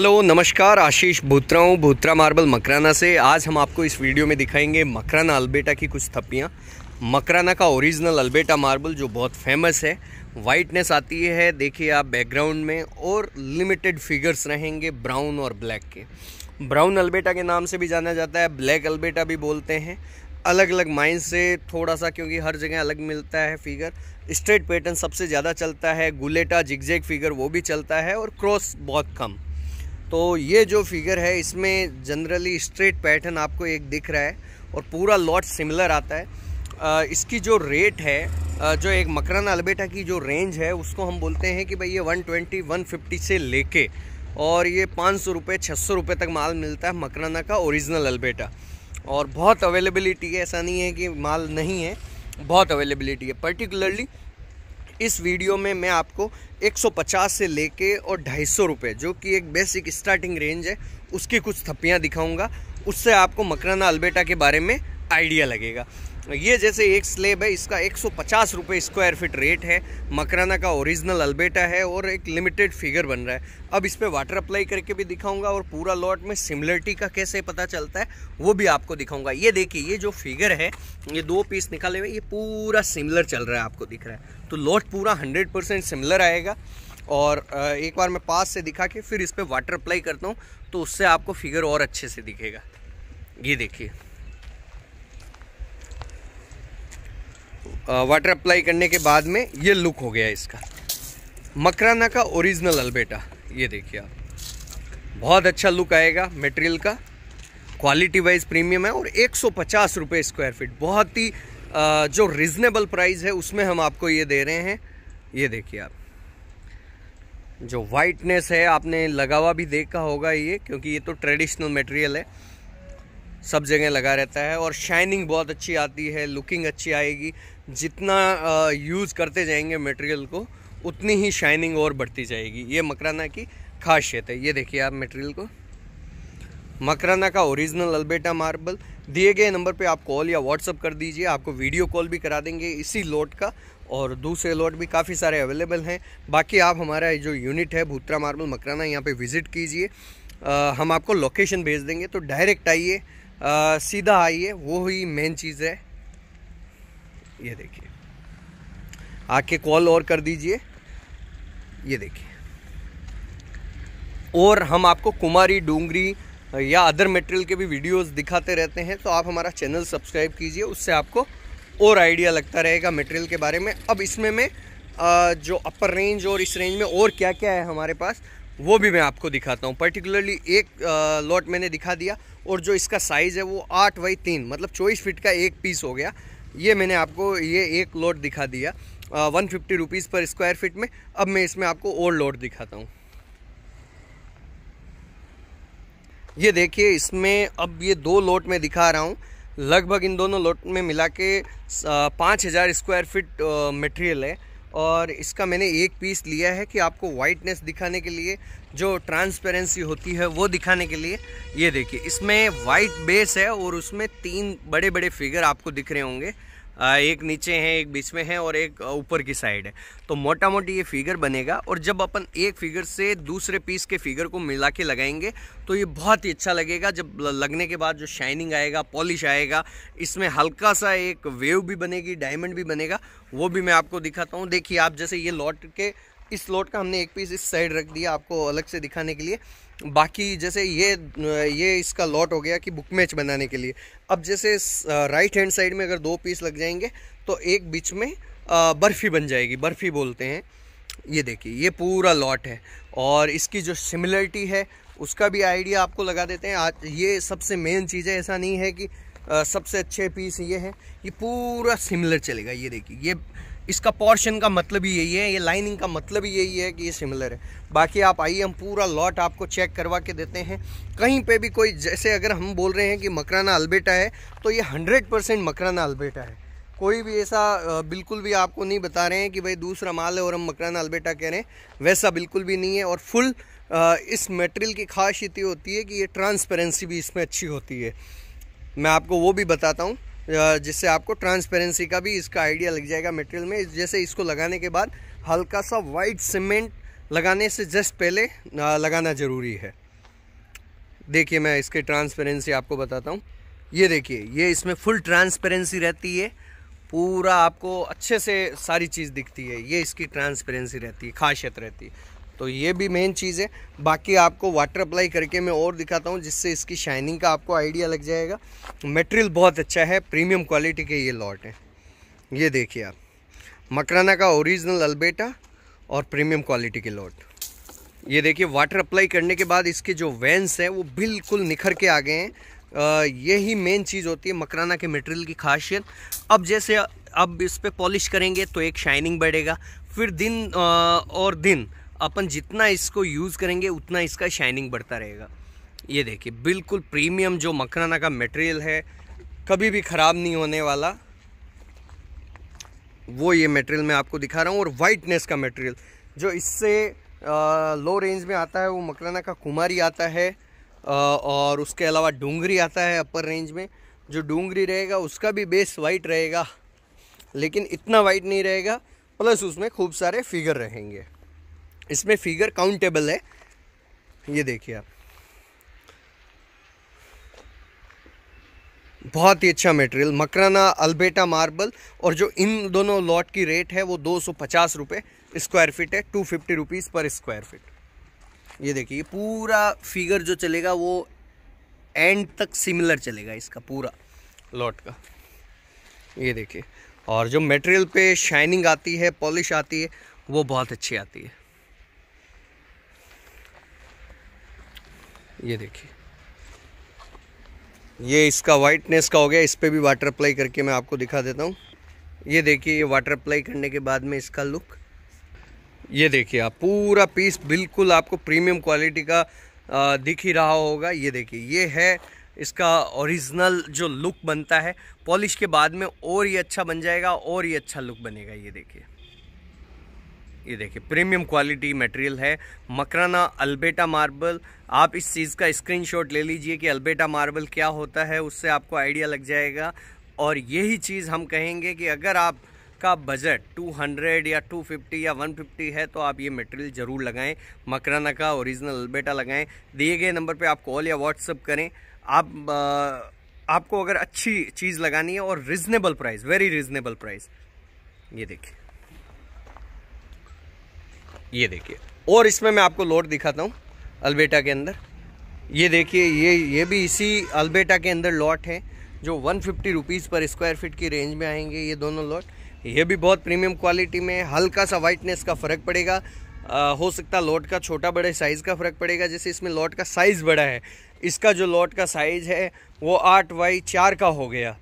Hello, नमस्कार, आशीष भूत्रा हूँ भूत्रा marble Makrana से। आज हम आपको इस वीडियो में दिखाएँगे मकराना अल्बेटा की कुछ थप्पियाँ। मकराना का ओरिजिनल अल्बेटा मार्बल जो बहुत फ़ेमस है वाइटनेस आती है, देखिए आप बैकग्राउंड में, और लिमिटेड फिगर्स रहेंगे ब्राउन और ब्लैक के। ब्राउन अल्बेटा के नाम से भी जाना जाता है ब्लैक अल्बेटा भी बोलते हैं। अलग अलग माइन से थोड़ा सा, क्योंकि हर जगह अलग मिलता है फिगर स्ट्रेट पैटर्न सबसे ज़्यादा चलता है, गुलेटा जिगजेग फिगर वो भी चलता है, और क्रॉस बहुत कम। तो ये जो फिगर है, इसमें जनरली स्ट्रेट पैटर्न आपको एक दिख रहा है और पूरा लॉट सिमिलर आता है। इसकी जो रेट है जो एक मकरन अलबेटा की जो रेंज है, उसको हम बोलते हैं कि भाई ये 120 150 से लेके और ये पाँच सौ रुपये छः सौ रुपये तक माल मिलता है मकराना का ओरिजिनल अलबेटा। और बहुत अवेलेबिलिटी है, ऐसा नहीं है कि माल नहीं है, बहुत अवेलेबिलिटी है। पर्टिकुलरली इस वीडियो में मैं आपको 150 से लेके और ढाई सौ रुपये जो कि एक बेसिक स्टार्टिंग रेंज है, उसकी कुछ थप्पियाँ दिखाऊँगा। उससे आपको मकराना अल्बेटा के बारे में आइडिया लगेगा। ये जैसे एक स्लेब है, इसका एक सौ स्क्वायर फीट रेट है। मकराना का ओरिजिनल अल्बेटा है और एक लिमिटेड फिगर बन रहा है। अब इस पर वाटर अप्लाई करके भी दिखाऊँगा और पूरा लॉट में सिमिलरिटी का कैसे पता चलता है, वो भी आपको दिखाऊँगा। ये देखिए, ये जो फिगर है, ये दो पीस निकाले हुए, ये पूरा सिमिलर चल रहा है, आपको दिख रहा है। तो लॉट पूरा हंड्रेड परसेंट सिमिलर आएगा और एक बार मैं पास से दिखा के फिर इस पर वाटर अप्लाई करता हूँ तो उससे आपको फिगर और अच्छे से दिखेगा। ये देखिए। वाटर अप्लाई करने के बाद में ये लुक हो गया इसका। मकराना का ओरिजिनल अलबेटा, ये देखिए आप। बहुत अच्छा लुक आएगा मटेरियल का। क्वालिटी वाइज प्रीमियम है और एक सौ स्क्वायर फीट बहुत ही जो रिजनेबल प्राइस है, उसमें हम आपको ये दे रहे हैं। ये देखिए आप। जो वाइटनेस है, आपने लगावा भी देखा होगा ये, क्योंकि ये तो ट्रेडिशनल मटेरियल है। सब जगह लगा रहता है और शाइनिंग बहुत अच्छी आती है लुकिंग अच्छी आएगी। जितना यूज़ करते जाएँगे मटेरियल को, उतनी ही शाइनिंग और बढ़ती जाएगी। ये मकराना की खासियत है। ये देखिए आप मटेरियल को। मकराना का ओरिजिनल अल्बेटा मार्बल दिए गए नंबर पे आप कॉल या व्हाट्सअप कर दीजिए। आपको वीडियो कॉल भी करा देंगे इसी लोट का। और दूसरे लोट भी काफ़ी सारे अवेलेबल हैं। बाकी आप हमारा जो यूनिट है, भूत्रा मार्बल मकराना यहाँ पे विज़िट कीजिए। हम आपको लोकेशन भेज देंगे। तो डायरेक्ट आइए। सीधा आइए, वो ही मेन चीज़ है। ये देखिए। आके कॉल और कर दीजिए। ये देखिए। और हम आपको कुमारी, डूंगरी या अदर मटेरियल के भी वीडियोस दिखाते रहते हैं तो आप हमारा चैनल सब्सक्राइब कीजिए, उससे आपको और आइडिया लगता रहेगा मटेरियल के बारे में। अब इसमें मैं जो अपर रेंज और इस रेंज में और क्या क्या है हमारे पास, वो भी मैं आपको दिखाता हूँ। पर्टिकुलरली एक लॉट मैंने दिखा दिया। और जो इसका साइज़ है वो आठ बाई तीन मतलब चौबीस फिट का एक पीस हो गया। ये मैंने आपको, ये एक लोड दिखा दिया one fifty rupees per square feet में। अब मैं इसमें आपको और लोड दिखाता हूँ। ये देखिए, इसमें अब ये दो लोट में दिखा रहा हूँ। लगभग इन दोनों लोट में मिला के पाँच हज़ार स्क्वायर फिट मटेरियल है। और इसका मैंने एक पीस लिया है कि आपको वाइटनेस दिखाने के लिए, जो ट्रांसपेरेंसी होती है, वो दिखाने के लिए। ये देखिए, इसमें वाइट बेस है और उसमें तीन बड़े बड़े फिगर आपको दिख रहे होंगे। एक नीचे है, एक बीच में है और एक ऊपर की साइड है। तो मोटा मोटी ये फिगर बनेगा और जब अपन एक फिगर से दूसरे पीस के फिगर को मिला के लगाएँगे तो ये बहुत ही अच्छा लगेगा। जब लगने के बाद जो शाइनिंग आएगा, पॉलिश आएगा, इसमें हल्का सा एक वेव भी बनेगी, डायमंड भी बनेगा, वो भी मैं आपको दिखाता हूँ। देखिए, आप जैसे ये लौट के, इस लॉट का हमने एक पीस इस साइड रख दिया आपको अलग से दिखाने के लिए। बाकी जैसे ये ये इसका लॉट हो गया कि बुक मैच बनाने के लिए। अब जैसे राइट हैंड साइड में अगर दो पीस लग जाएँगे तो एक बीच में बर्फ़ी बन जाएगी। बर्फ़ी बोलते हैं। ये देखिए, ये पूरा लॉट है। और इसकी जो सिमिलरिटी है, उसका भी आइडिया आपको लगा देते हैं। आज ये सबसे मेन चीज़ है। ऐसा नहीं है कि सबसे अच्छे पीस ये है। ये पूरा सिमिलर चलेगा। ये देखिए, ये इसका पोर्शन का मतलब ही यही है, ये लाइनिंग का मतलब ही यही है कि ये सिमिलर है। बाकी आप आइए, हम पूरा लॉट आपको चेक करवा के देते हैं। कहीं पे भी कोई, जैसे अगर हम बोल रहे हैं कि मकराना अलबेटा है तो ये हंड्रेड परसेंट मकराना अलबेटा है। कोई भी ऐसा बिल्कुल भी आपको नहीं बता रहे हैं कि भाई दूसरा माल है और हम मकराना अलबेटा कह रहे हैं। वैसा बिल्कुल भी नहीं है और फुल इस मटेरियल की खासियत ये होती है कि ये ट्रांसपेरेंसी भी इसमें अच्छी होती है। मैं आपको वो भी बताता हूँ। जिससे आपको ट्रांसपेरेंसी का भी इसका आइडिया लग जाएगा मटेरियल में। जैसे इसको लगाने के बाद हल्का सा वाइट सीमेंट लगाने से जस्ट पहले लगाना ज़रूरी है। देखिए मैं इसके ट्रांसपेरेंसी आपको बताता हूँ। ये देखिए, ये इसमें फुल ट्रांसपेरेंसी रहती है। पूरा आपको अच्छे से सारी चीज़ दिखती है। ये इसकी ट्रांसपेरेंसी रहती है, खासियत रहती है। तो ये भी मेन चीज़ है। बाकी आपको वाटर अप्लाई करके मैं और दिखाता हूँ, जिससे इसकी शाइनिंग का आपको आइडिया लग जाएगा। मटेरियल बहुत अच्छा है प्रीमियम क्वालिटी के ये लॉट हैं। ये देखिए आप, मकराना का ओरिजिनल अल्बेटा और प्रीमियम क्वालिटी के लॉट ये देखिए वाटर अप्लाई करने के बाद इसके जो वेंस हैं, वो बिल्कुल निखर के आ गए हैं। यही मेन चीज़ होती है मकराना के मटेरियल की खासियत। अब जैसे, अब इस पर पॉलिश करेंगे तो एक शाइनिंग बढ़ेगा। फिर दिन और दिन। अपन जितना इसको यूज़ करेंगे उतना इसका शाइनिंग बढ़ता रहेगा। ये देखिए बिल्कुल प्रीमियम जो मकराना का मटेरियल है कभी भी ख़राब नहीं होने वाला। वो ये मटेरियल मैं आपको दिखा रहा हूँ और वाइटनेस का मटेरियल जो इससे लो रेंज में आता है वो मकराना का कुमारी आता है आ, और उसके अलावा डूंगरी आता है अपर रेंज में। जो डूंगरी रहेगा उसका भी बेस वाइट रहेगा। लेकिन इतना वाइट नहीं रहेगा प्लस उसमें खूब सारे फिगर रहेंगे। इसमें फिगर काउंटेबल है। ये देखिए आप। बहुत ही अच्छा मटेरियल मकराना, अल्बेटा मार्बल और जो इन दोनों लॉट की रेट है वो दो सौ पचास स्क्वायर फिट है two fifty rupees per square feet ये देखिए पूरा फिगर जो चलेगा वो एंड तक सिमिलर चलेगा इसका पूरा लॉट का। ये देखिए, और जो मटेरियल पे शाइनिंग आती है पॉलिश आती है, वो बहुत अच्छी आती है। ये देखिए। ये इसका वाइटनेस का हो गया, इस पर भी वाटर अप्लाई करके मैं आपको दिखा देता हूँ। ये देखिए, ये वाटर अप्लाई करने के बाद में इसका लुक ये देखिए आप, पूरा पीस बिल्कुल आपको प्रीमियम क्वालिटी का दिख ही रहा होगा। ये देखिए, ये है इसका ओरिजिनल जो लुक बनता है। पॉलिश के बाद में और ये अच्छा बन जाएगा, और ये अच्छा लुक बनेगा। ये देखिए। ये देखिए प्रीमियम क्वालिटी मटेरियल है। मकराना अल्बेटा मार्बल आप इस चीज़ का स्क्रीनशॉट ले लीजिए कि अल्बेटा मार्बल क्या होता है उससे आपको आइडिया लग जाएगा। और यही चीज़ हम कहेंगे कि अगर आप का बजट 200 या 250 या 150 है तो आप ये मटेरियल ज़रूर लगाएँ मकराना का ओरिजिनल अल्बेटा लगाएँ। दिए गए नंबर पे आप कॉल या व्हाट्सअप करें। आप आ, आपको अगर अच्छी चीज़ लगानी है और reasonable price very reasonable price ये देखिए। ये देखिए। और इसमें मैं आपको लोड दिखाता हूँ अल्बेटा के अंदर। ये देखिए ये ये भी इसी अल्बेटा के अंदर लॉट है जो one fifty rupees per square feet की रेंज में आएँगे ये दोनों लॉट ये भी बहुत प्रीमियम क्वालिटी में हल्का सा वाइटनेस का फ़र्क पड़ेगा। आ, हो सकता लॉट का छोटा बड़े साइज़ का फ़र्क पड़ेगा जैसे इसमें लॉट का साइज़ बड़ा है। इसका जो लॉट का साइज़ है वो आठ बाई चार का हो गया।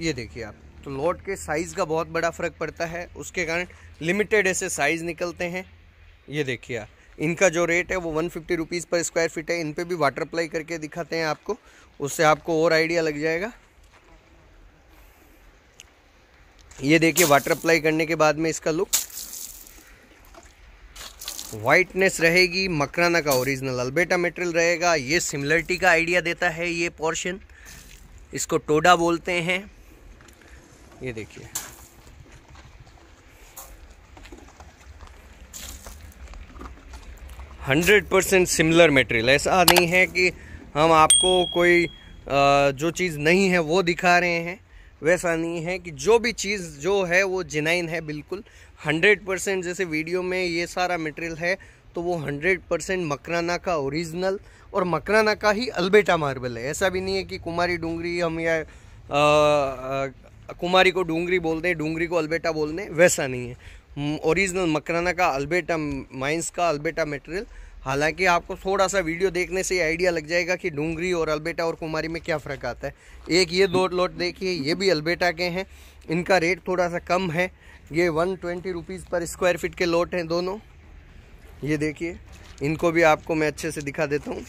ये देखिए आप तो लॉट के साइज़ का बहुत बड़ा फ़र्क पड़ता है। उसके कारण लिमिटेड ऐसे साइज़ निकलते हैं। ये देखिए इनका जो रेट है वो one fifty rupees per square feet है। इन पर भी वाटर अप्लाई करके दिखाते हैं आपको, उससे आपको और आइडिया लग जाएगा। ये देखिए वाटर अप्लाई करने के बाद में इसका लुक वाइटनेस रहेगी, मकराना का ओरिजिनल अल्बेटा मटेरियल रहेगा। ये सिमिलरिटी का आइडिया देता है ये पोर्शन इसको टोडा बोलते हैं। ये देखिए। हंड्रेड परसेंट सिमिलर मटेरियल ऐसा नहीं है कि हम आपको कोई जो चीज़ नहीं है वो दिखा रहे हैं। वैसा नहीं है कि जो भी चीज़ जो है वो जिनाइन है बिल्कुल। हंड्रेड परसेंट जैसे वीडियो में ये सारा मटेरियल है तो वो हंड्रेड परसेंट मकराना का ओरिजिनल और मकराना का ही अल्बेटा मार्बल है। ऐसा भी नहीं है कि कुमारी डूंगरी हम या आ, आ, कुमारी को डूंगरी बोल दें डूंगरी को अल्बेटा बोल दें वैसा नहीं है। ओरिजिनल मकराना का अल्बेटा माइंस का अल्बेटा मटेरियल हालाँकि आपको थोड़ा सा वीडियो देखने से आइडिया लग जाएगा कि डूंगरी और अल्बेटा और कुमारी में क्या फ़र्क आता है। एक ये दो लोट देखिए, ये भी अल्बेटा के हैं। इनका रेट थोड़ा सा कम है। ये one twenty rupees per square feet के लोट हैं दोनों। ये देखिए, इनको भी आपको मैं अच्छे से दिखा देता हूँ।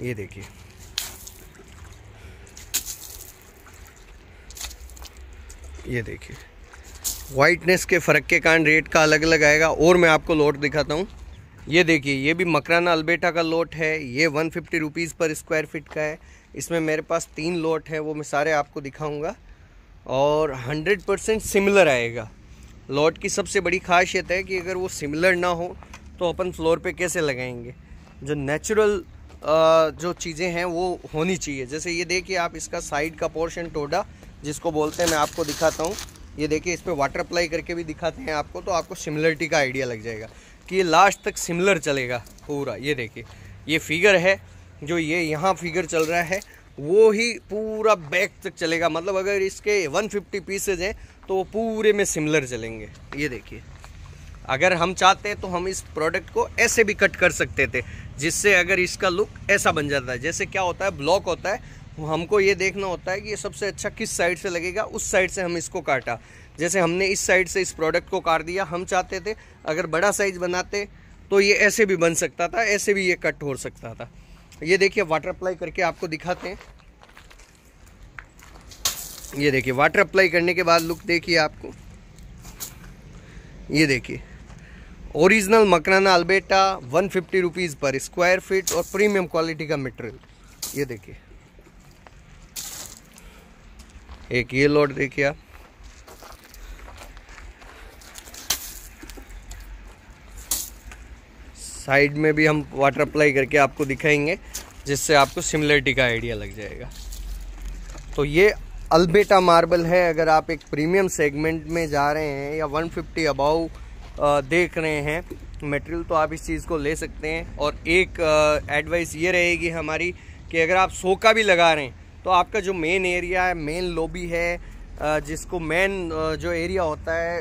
ये देखिए। ये देखिए। वाइटनेस के फ़र्क के कारण रेट का अलग अलग आएगा। और मैं आपको लोट दिखाता हूँ। ये देखिए, ये भी मकराना अल्बेटा का लोट है। ये one fifty rupees per square feet का है। इसमें मेरे पास तीन लोट है, वो मैं सारे आपको दिखाऊँगा। और हंड्रेड परसेंट सिमिलर आएगा। लोट की सबसे बड़ी खासियत है कि अगर वो सिमिलर ना हो तो अपन फ्लोर पे कैसे लगाएँगे? जो नेचुरल जो चीज़ें हैं, वो होनी चाहिए। जैसे ये देखिए, आप इसका साइड का पोर्शन टोडा जिसको बोलते हैं, मैं आपको दिखाता हूँ। ये देखिए, इस पर वाटर अप्लाई करके भी दिखाते हैं आपको तो आपको सिमिलरिटी का आइडिया लग जाएगा कि ये लास्ट तक सिमिलर चलेगा पूरा। ये देखिए, ये फिगर है, जो ये यहाँ फिगर चल रहा है, वो ही पूरा बैक तक चलेगा। मतलब अगर इसके 150 पीसेज हैं तो वो पूरे में सिमिलर चलेंगे। ये देखिए, अगर हम चाहते हैं तो हम इस प्रोडक्ट को ऐसे भी कट कर सकते थे, जिससे अगर इसका लुक ऐसा बन जाता है। जैसे क्या होता है ब्लॉक होता है हमको ये देखना होता है कि ये सबसे अच्छा किस साइड से लगेगा? उस साइड से हम इसको काटा। जैसे हमने इस साइड से इस प्रोडक्ट को काट दिया, हम चाहते थे अगर बड़ा साइज़ बनाते तो ये ऐसे भी बन सकता था, ऐसे भी ये कट हो सकता था। ये देखिए वाटर अप्लाई करके आपको दिखाते हैं। ये देखिए वाटर अप्लाई करने के बाद लुक देखिए आपको। ये देखिए original Makrana Albeta one fifty rupees per square feet और प्रीमियम क्वालिटी का मटेरियल ये देखिए। एक ये लोड देखिए आप साइड में भी हम वाटर अप्लाई करके आपको दिखाएँगे, जिससे आपको सिमिलरिटी का आइडिया लग जाएगा। तो ये अल्बेटा मार्बल है, अगर आप एक प्रीमियम सेगमेंट में जा रहे हैं या 150 फिफ्टी अबाउ देख रहे हैं मटेरियल तो आप इस चीज़ को ले सकते हैं। और एक एडवाइस ये रहेगी हमारी कि अगर आप सोका भी लगा रहे हैं तो आपका जो मेन एरिया है मेन लॉबी है जिसको मेन जो एरिया होता है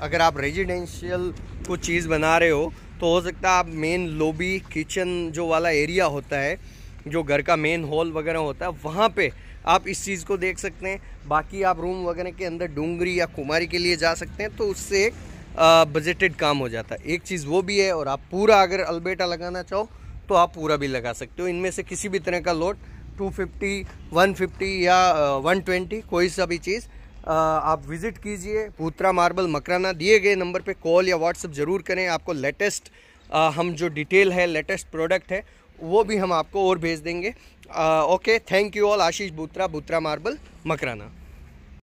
अगर आप रेजिडेंशियल कुछ चीज़ बना रहे हो तो हो सकता है आप मेन लॉबी किचन जो वाला एरिया होता है, जो घर का मेन हॉल वगैरह होता है, वहाँ पे आप इस चीज़ को देख सकते हैं। बाकी आप रूम वगैरह के अंदर डूंगरी या कुमारी के लिए जा सकते हैं तो उससे एक बजटेड काम हो जाता है। एक चीज़ वो भी है, और आप पूरा अगर अलबेटा लगाना चाहो तो आप पूरा भी लगा सकते हो। इनमें से किसी भी तरह का लोड 250, 150 या 120 कोई सा भी चीज़ आप विज़िट कीजिए। भूत्रा मार्बल मकराना दिए गए नंबर पे कॉल या व्हाट्सअप ज़रूर करें। आपको लेटेस्ट हम जो डिटेल है लेटेस्ट प्रोडक्ट है वो भी हम आपको और भेज देंगे। Okay thank you all Ashish Bootra Bootra marble Makrana